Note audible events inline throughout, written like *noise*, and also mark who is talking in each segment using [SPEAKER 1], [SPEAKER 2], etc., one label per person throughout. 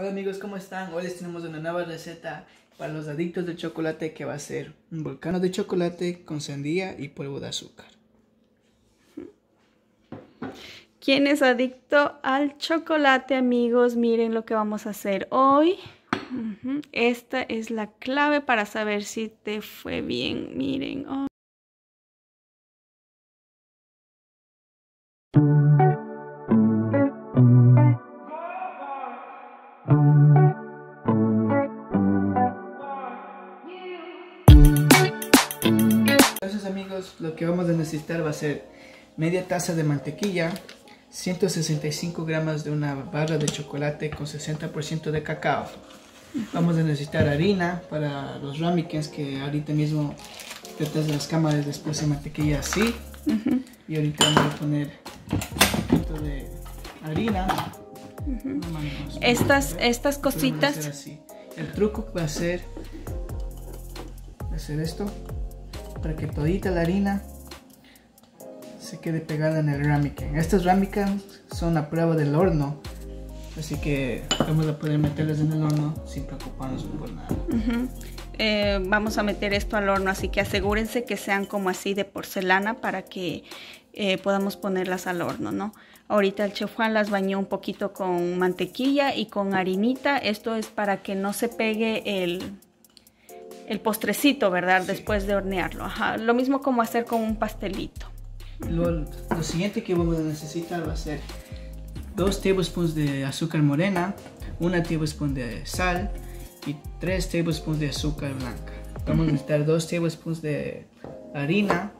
[SPEAKER 1] Hola amigos, ¿cómo están? Hoy les tenemos una nueva receta para los adictos del chocolate que va a ser un volcano de chocolate con sandía y polvo de azúcar.
[SPEAKER 2] ¿Quién es adicto al chocolate, amigos? Miren lo que vamos a hacer hoy. Esta es la clave para saber si te fue bien. Miren. Oh.
[SPEAKER 1] Necesitar va a ser media taza de mantequilla, 165 gramos de una barra de chocolate con 60% de cacao. Vamos a necesitar harina para los ramekins que ahorita mismo detrás de las cámaras después de mantequilla así. Y ahorita vamos a poner un poquito de harina.
[SPEAKER 2] Estas, estas cositas.
[SPEAKER 1] El truco va a ser hacer esto para que todita la harina se quede pegada en el ramekin. Estas ramekins son a prueba del horno, así que vamos a poder meterlas en el horno sin preocuparnos por nada.
[SPEAKER 2] Eh, vamos a meter esto al horno, así que asegúrense que sean como así de porcelana para que eh, podamos ponerlas al horno, ¿no? Ahorita el chef Juan las bañó un poquito con mantequilla y con harinita. Esto es para que no se pegue el, el postrecito, ¿verdad? Después de hornearlo. Lo mismo como hacer con un pastelito.
[SPEAKER 1] Lo, siguiente que vamos a necesitar va a ser dos tablespoons de azúcar morena, una tablespoon de sal y tres tablespoons de azúcar blanca. Vamos a necesitar dos tablespoons de harina,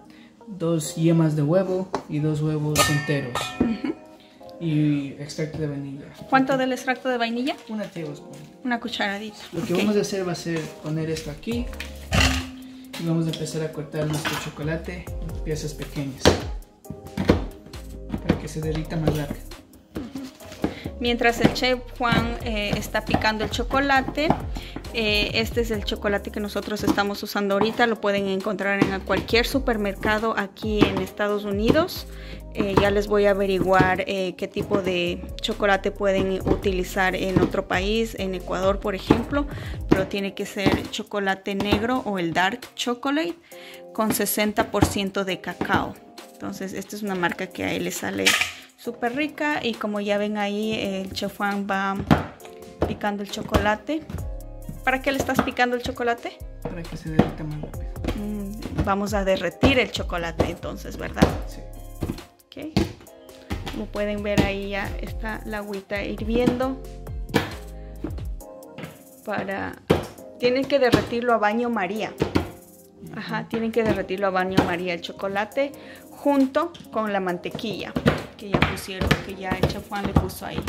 [SPEAKER 1] dos yemas de huevo y dos huevos enteros y extracto de vainilla.
[SPEAKER 2] ¿Cuánto del extracto de vainilla?
[SPEAKER 1] Una tablespoon.
[SPEAKER 2] Una cucharadita.
[SPEAKER 1] Lo que vamos a hacer va a ser poner esto aquí y vamos a empezar a cortar nuestro chocolate en piezas pequeñas se derrita más rápido.
[SPEAKER 2] Mientras el chef Juan eh, está picando el chocolate, eh, este es el chocolate que nosotros estamos usando ahorita, lo pueden encontrar en cualquier supermercado aquí en Estados Unidos. Eh, ya les voy a averiguar qué tipo de chocolate pueden utilizar en otro país, en Ecuador por ejemplo, pero tiene que ser chocolate negro o el dark chocolate con 60% de cacao. Entonces esta es una marca que a él le sale súper rica y como ya ven ahí el chef Juan va picando el chocolate. ¿Para qué le estás picando el chocolate?
[SPEAKER 1] Para que se derrita más rápido.
[SPEAKER 2] Mm, vamos a derretir el chocolate entonces, ¿verdad?
[SPEAKER 1] Sí.
[SPEAKER 2] Okay. Como pueden ver ahí ya está la agüita hirviendo. Para... Tienen que derretirlo a baño María. Ajá, tienen que derretirlo a baño María el chocolate junto con la mantequilla que ya pusieron, que ya el Juan le puso ahí.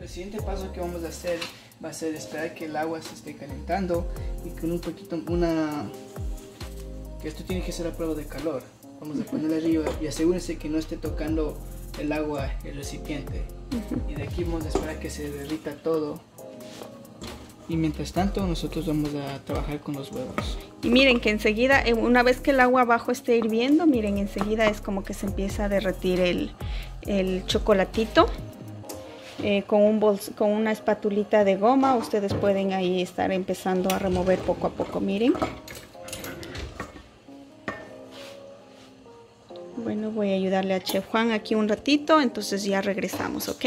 [SPEAKER 1] El siguiente paso que vamos a hacer va a ser esperar que el agua se esté calentando y con un poquito, una... que esto tiene que ser a prueba de calor. Vamos a ponerle arriba y asegúrense que no esté tocando el agua el recipiente. Y de aquí vamos a esperar que se derrita todo y mientras tanto nosotros vamos a trabajar con los huevos.
[SPEAKER 2] Y miren que enseguida, eh, una vez que el agua abajo esté hirviendo, miren, enseguida es como que se empieza a derretir el, chocolatito. Eh, con, un con una espatulita de goma, ustedes pueden ahí estar empezando a remover poco a poco, miren. Bueno, voy a ayudarle a Chef Juan aquí un ratito, entonces ya regresamos, ¿ok?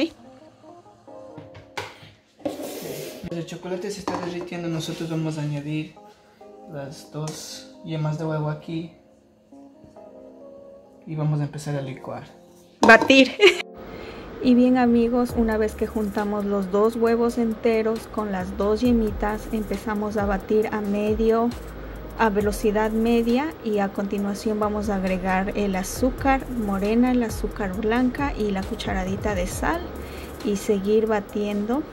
[SPEAKER 1] Chocolate se está derritiendo, nosotros vamos a añadir las dos yemas de huevo aquí y vamos a empezar a licuar.
[SPEAKER 2] Batir. *laughs* Y bien amigos, una vez que juntamos los dos huevos enteros con las dos yemitas, empezamos a batir a medio, a velocidad media y a continuación vamos a agregar el azúcar morena, el azúcar blanca y la cucharadita de sal y seguir batiendo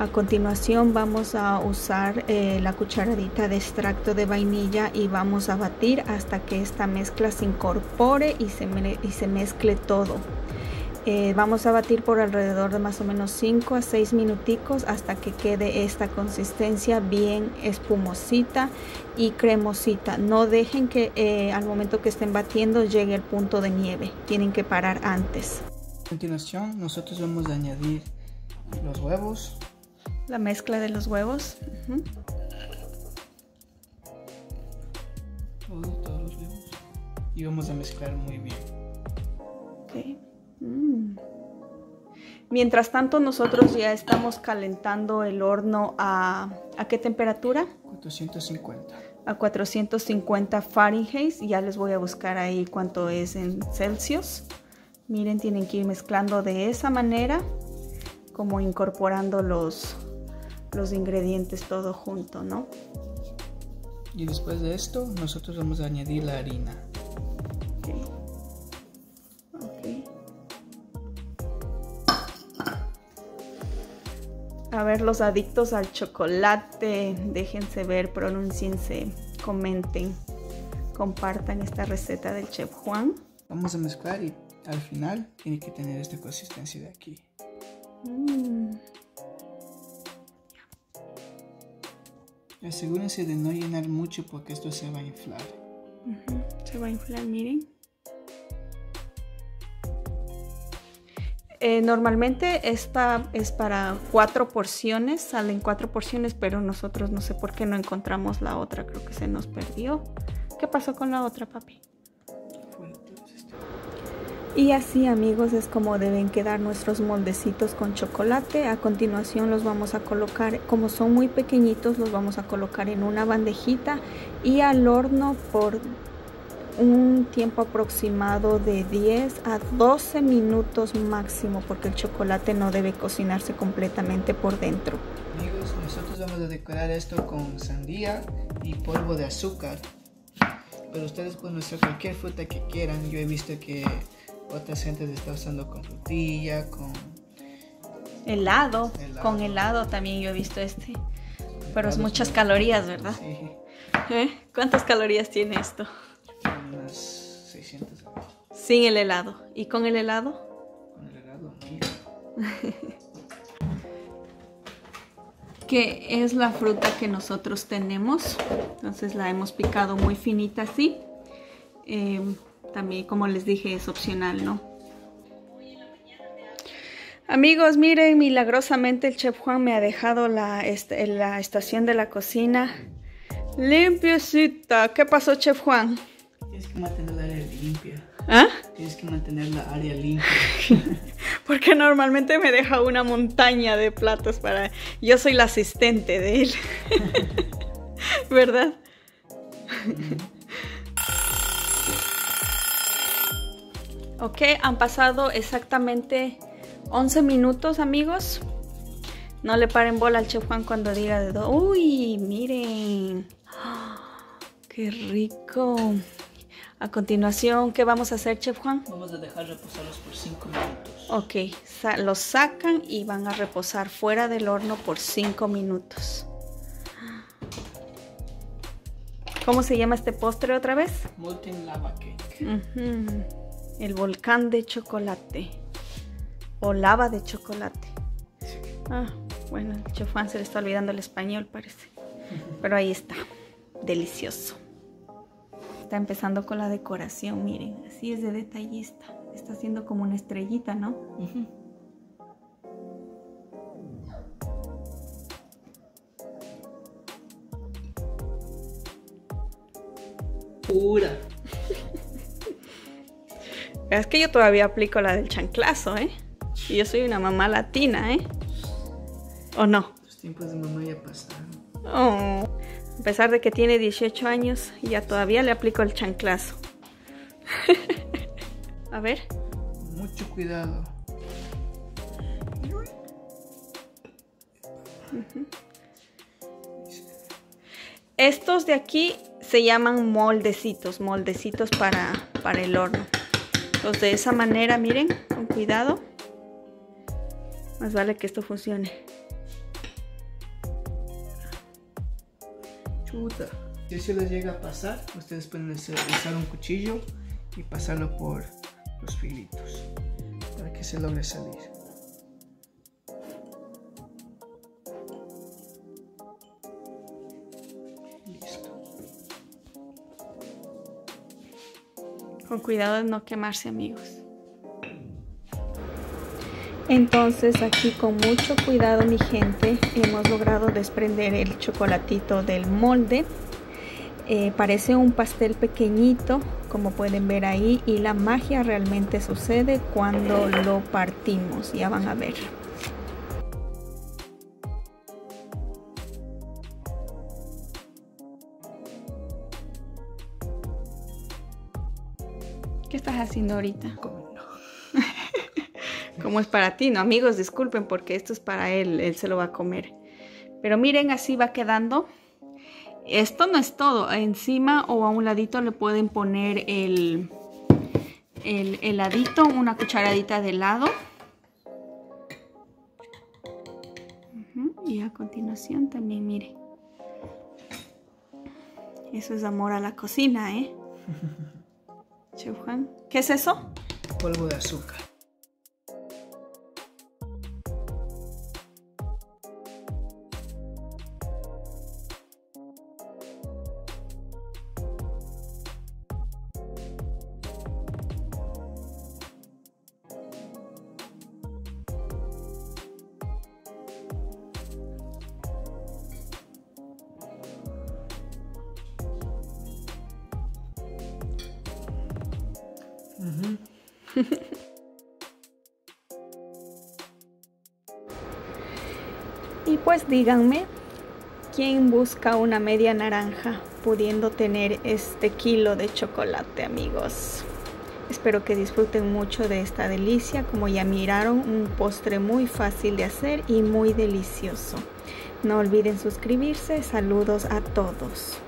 [SPEAKER 2] a continuación vamos a usar eh, la cucharadita de extracto de vainilla y vamos a batir hasta que esta mezcla se incorpore y se, y se mezcle todo. Eh, vamos a batir por alrededor de más o menos 5 a 6 minuticos hasta que quede esta consistencia bien espumosita y cremosita. No dejen que eh, al momento que estén batiendo llegue el punto de nieve. Tienen que parar antes.
[SPEAKER 1] A continuación nosotros vamos a añadir los huevos.
[SPEAKER 2] La mezcla de los huevos.
[SPEAKER 1] Todos, todos los huevos. Y vamos a mezclar muy bien.
[SPEAKER 2] Ok. Mm. Mientras tanto, nosotros ya estamos calentando el horno a, ¿a qué temperatura?
[SPEAKER 1] 450.
[SPEAKER 2] A 450 Fahrenheit. Ya les voy a buscar ahí cuánto es en Celsius. Miren, tienen que ir mezclando de esa manera, como incorporando los, los ingredientes todo junto, ¿no?
[SPEAKER 1] Y después de esto, nosotros vamos a añadir la harina.
[SPEAKER 2] A ver, los adictos al chocolate, déjense ver, pronunciense, comenten, compartan esta receta del chef Juan.
[SPEAKER 1] Vamos a mezclar y al final tiene que tener esta consistencia de aquí.
[SPEAKER 2] Mm,
[SPEAKER 1] Asegúrense de no llenar mucho porque esto se va a inflar.
[SPEAKER 2] Se va a inflar, miren. Eh, normalmente esta es para cuatro porciones, salen cuatro porciones, pero nosotros no sé por qué no encontramos la otra, creo que se nos perdió. ¿Qué pasó con la otra, papi? Y así amigos es como deben quedar nuestros moldecitos con chocolate. A continuación los vamos a colocar, como son muy pequeñitos, los vamos a colocar en una bandejita y al horno por un tiempo aproximado de 10 a 12 minutos máximo porque el chocolate no debe cocinarse completamente por dentro.
[SPEAKER 1] Amigos, nosotros vamos a decorar esto con sandía y polvo de azúcar. Pero ustedes pueden usar cualquier fruta que quieran. Yo he visto que otras gentes está usando con frutilla, con...
[SPEAKER 2] Helado,
[SPEAKER 1] Helado.
[SPEAKER 2] con helado también yo he visto este. Pero es muchas calorías, ¿verdad?
[SPEAKER 1] Sí,
[SPEAKER 2] ¿Eh? ¿Cuántas calorías tiene esto?
[SPEAKER 1] unas 600 gramos.
[SPEAKER 2] Sin el helado. ¿Y con el helado?
[SPEAKER 1] Con el helado, mira. *laughs*
[SPEAKER 2] Que es la fruta que nosotros tenemos. Entonces la hemos picado muy finita así. Eh, también, como les dije, es opcional, ¿no? Amigos, miren, milagrosamente el chef Juan me ha dejado la, est- la estación de la cocina limpiecita. ¿Qué pasó, chef Juan?
[SPEAKER 1] Tienes que mantener la área limpia.
[SPEAKER 2] ¿Ah?
[SPEAKER 1] Tienes que mantener la área limpia. *laughs*
[SPEAKER 2] Porque normalmente me deja una montaña de platos para... Yo soy la asistente de él. *laughs* ¿Verdad? Ok, han pasado exactamente 11 minutos, amigos. No le paren bola al chef Juan cuando diga de... do- Uy, miren. *gasps* ¡Qué rico! A continuación, ¿qué vamos a hacer, chef Juan?
[SPEAKER 1] Vamos a dejar reposarlos por 5 minutos.
[SPEAKER 2] Ok, sa- los sacan y van a reposar fuera del horno por 5 minutos. ¿Cómo se llama este postre otra vez?
[SPEAKER 1] Molten lava cake.
[SPEAKER 2] Ujú, El volcán de chocolate. O lava de chocolate. Ah, bueno, el chef Juan se le está olvidando el español, parece. Pero ahí está. Delicioso. Está empezando con la decoración, miren. Así es de detallista. Está haciendo como una estrellita, ¿no?
[SPEAKER 1] Pura.
[SPEAKER 2] Es que yo todavía aplico la del chanclazo, ¿eh? Y yo soy una mamá latina, ¿eh? ¿O no?
[SPEAKER 1] Los tiempos de mamá ya pasaron.
[SPEAKER 2] Oh, a pesar de que tiene 18 años, ya todavía le aplico el chanclazo. *laughs* a ver.
[SPEAKER 1] Mucho cuidado.
[SPEAKER 2] Estos de aquí se llaman moldecitos, moldecitos para, para el horno. Entonces de esa manera, miren, con cuidado. Más vale que esto funcione.
[SPEAKER 1] Chuta. Si eso les llega a pasar, ustedes pueden usar un cuchillo y pasarlo por los filitos para que se logre salir.
[SPEAKER 2] Con cuidado de no quemarse, amigos. Entonces aquí con mucho cuidado mi gente hemos logrado desprender el chocolatito del molde. Eh, parece un pastel pequeñito como pueden ver ahí y la magia realmente sucede cuando lo partimos. Ya van a ver. ¿Qué estás haciendo ahorita? Como *laughs* es para ti, no amigos, disculpen porque esto es para él, él se lo va a comer. Pero miren, así va quedando. Esto no es todo, encima o a un ladito le pueden poner el, el heladito, una cucharadita de helado. Y a continuación también, mire. Eso es amor a la cocina, ¿eh? *laughs* ¿Qué es eso?
[SPEAKER 1] Polvo de azúcar. *laughs*
[SPEAKER 2] y pues díganme, ¿quién busca una media naranja pudiendo tener este kilo de chocolate, amigos? Espero que disfruten mucho de esta delicia. Como ya miraron, un postre muy fácil de hacer y muy delicioso. No olviden suscribirse. Saludos a todos.